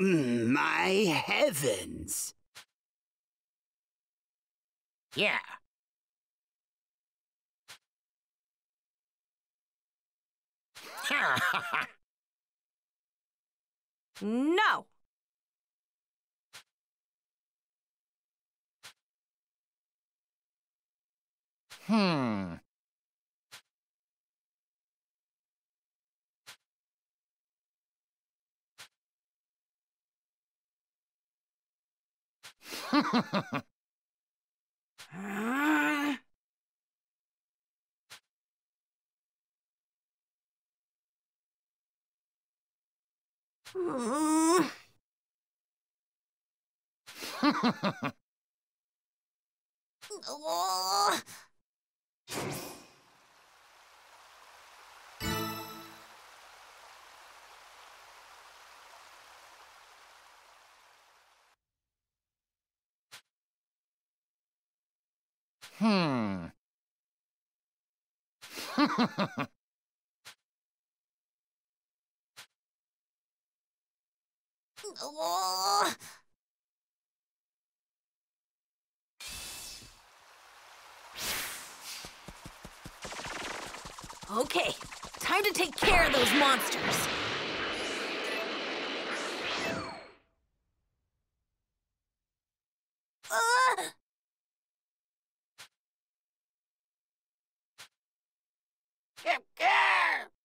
My heavens. Yeah. No. hmm. Mm. Oh. hmm. Okay, time to take care of those monsters. Ah! Right,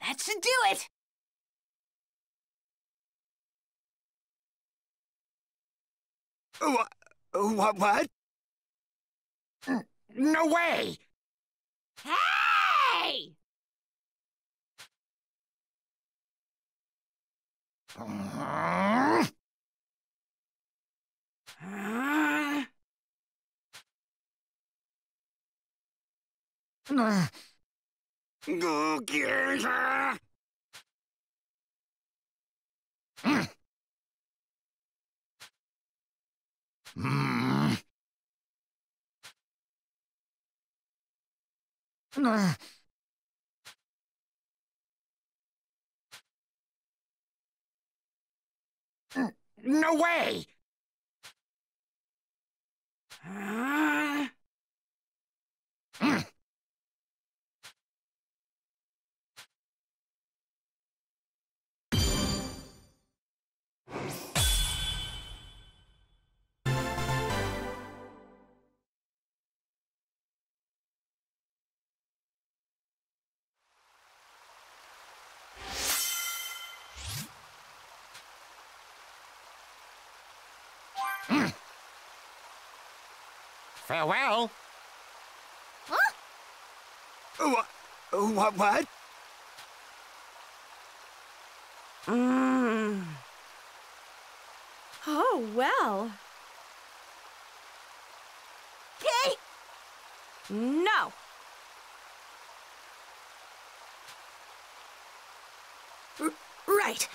that should do it. What? What? What? no way! Hey! Go get her! Hmm. No way! Farewell. What? What? What? Mm. Oh, well. Okay. No. R- right.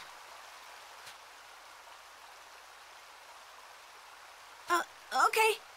Uh, okay.